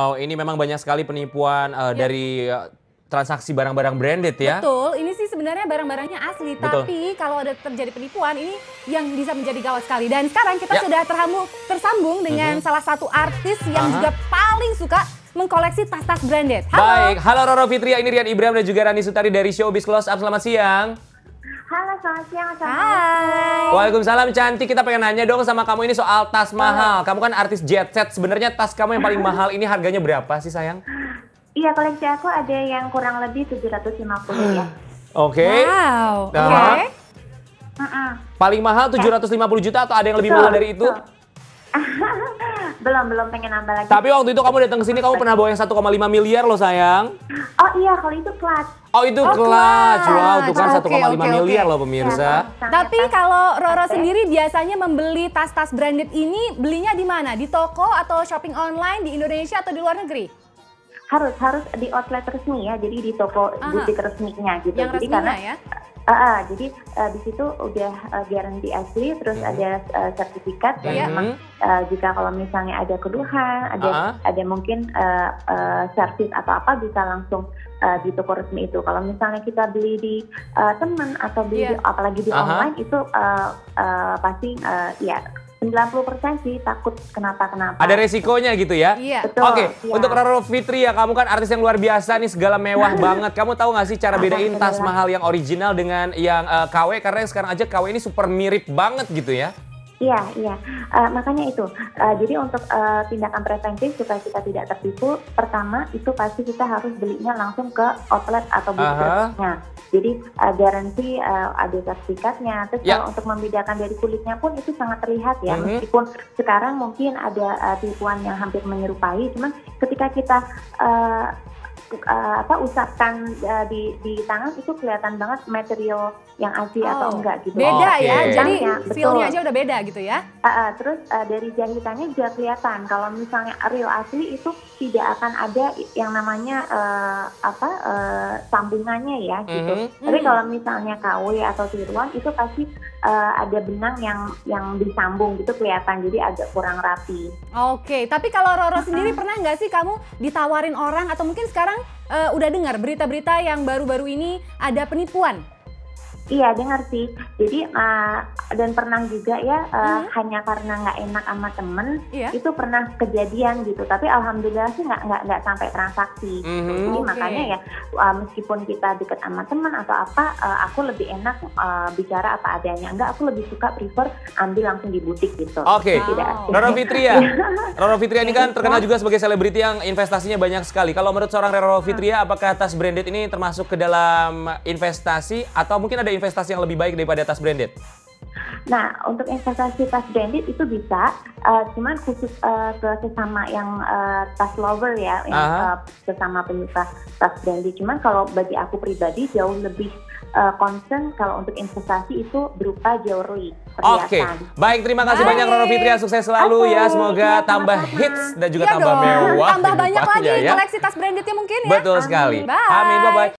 Oh, ini memang banyak sekali penipuan uh, dari uh, transaksi barang-barang branded ya. Betul, ini sih sebenarnya barang-barangnya asli, Betul. tapi kalau ada terjadi penipuan ini yang bisa menjadi gawat sekali. Dan sekarang kita Ya. sudah terhambung tersambung dengan salah satu artis yang Aha. juga paling suka mengkoleksi tas-tas branded. Halo. Baik, halo Roro Fitria, ini Rian Ibrahim dan juga Rani Sutari dari Showbiz Close Up. Selamat siang. Halo, selamat siang. Hai. Assalamualaikum. Waalaikumsalam cantik. Kita pengen nanya dong sama kamu ini soal tas mahal. Kamu kan artis jet set. Sebenarnya tas kamu yang paling mahal ini harganya berapa sih sayang? Iya, koleksi aku ada yang kurang lebih 750 ya. Oke. Wow, oke. Nah. Mm-mm. Paling mahal 750 juta atau ada yang lebih mahal dari itu? belum, belum pengen nambah lagi. Tapi waktu itu kamu datang ke sini kamu pernah bawa yang 1,5 miliar loh sayang. Oh iya, kalau itu clutch. Oh itu Oh, clutch. Wow, clutch. tuh kan Oke, 1,5 oke, miliar oke. loh pemirsa. Ya, Tapi tas- kalau Roro sendiri biasanya membeli tas-tas branded ini belinya di mana? Di toko atau shopping online di Indonesia atau di luar negeri? harus harus di outlet resmi ya, jadi di toko Aha. butik resminya gitu. Yang jadi resminya ya? Ah, ah, jadi eh, di situ udah uh, garansi asli, terus Mhm. ada eh, sertifikat Iya. yang memang eh, jika kalau misalnya ada keluhan, ada Ah. ada mungkin eh, eh, servis atau apa bisa langsung eh, di toko resmi itu. Kalau misalnya kita beli di eh, teman atau beli Iya. di- apalagi di Aha. online itu eh, eh, pasti eh, ya 90% sih takut kenapa-kenapa. Ada resikonya gitu ya? Iya. Betul. Oke, iya. untuk Roro Fitri ya, kamu kan artis yang luar biasa nih, segala mewah banget. Kamu tahu nggak sih cara bedain tas mahal yang original dengan yang eh, KW? Karena yang sekarang aja KW ini super mirip banget gitu ya. Iya, iya. Eh, makanya itu. Eh, jadi untuk eh, tindakan preventif supaya kita tidak tertipu, pertama itu pasti kita harus belinya langsung ke outlet atau resminya. Jadi eh, garansi eh, ada sertifikatnya. Terus Ya. kalau untuk membedakan dari kulitnya pun itu sangat terlihat ya. Mhm. Meskipun sekarang mungkin ada eh, tipuan yang hampir menyerupai, cuman ketika kita eh, eh, apa usapkan eh, di di tangan itu kelihatan banget material yang asli atau Oh, enggak gitu. Beda Oke. ya, jadi betul. feel-nya aja udah beda gitu ya? Uh, uh, terus uh, dari jahitannya juga kelihatan kalau misalnya real asli itu tidak akan ada yang namanya uh, apa uh, sambungannya ya gitu. Mhm. Tapi Mhm. kalau misalnya KW atau tiruan itu pasti uh, ada benang yang yang disambung gitu kelihatan jadi agak kurang rapi. Oke, tapi kalau Roro sendiri pernah nggak sih kamu ditawarin orang atau mungkin sekarang eh, udah dengar berita-berita yang baru-baru ini ada penipuan? Iya dengar sih. Jadi uh, dan pernah juga ya uh, Mhm. hanya karena nggak enak sama temen Iya. itu pernah kejadian gitu. Tapi alhamdulillah sih nggak nggak nggak sampai transaksi. Mhm. Jadi Oke. makanya ya uh, meskipun kita deket sama teman atau apa, uh, aku lebih enak uh, bicara apa adanya. Enggak, aku lebih suka prefer ambil langsung di butik gitu. Oke. Tidak Wow. Roro Fitria. Roro Fitria ini kan terkenal juga sebagai selebriti yang investasinya banyak sekali. Kalau menurut seorang Roro Fitria, apakah tas branded ini termasuk ke dalam investasi atau mungkin ada investasi yang lebih baik daripada tas branded? Nah, untuk investasi tas branded itu bisa, uh, cuman khusus uh, ke sesama yang uh, tas lover ya, yang uh, sesama penyuka tas branded. Cuman kalau bagi aku pribadi jauh lebih uh, concern kalau untuk investasi itu berupa jewelry, Oke, perhiasan. baik terima kasih Baik. banyak Roro Fitria, sukses selalu ya. Oke, Semoga iya, tambah sama-sama. hits dan juga Iya tambah dong, mewah tambah banyak lagi ya. koleksi tas brandednya mungkin ya? Betul sekali. Bye. Amin, bye bye.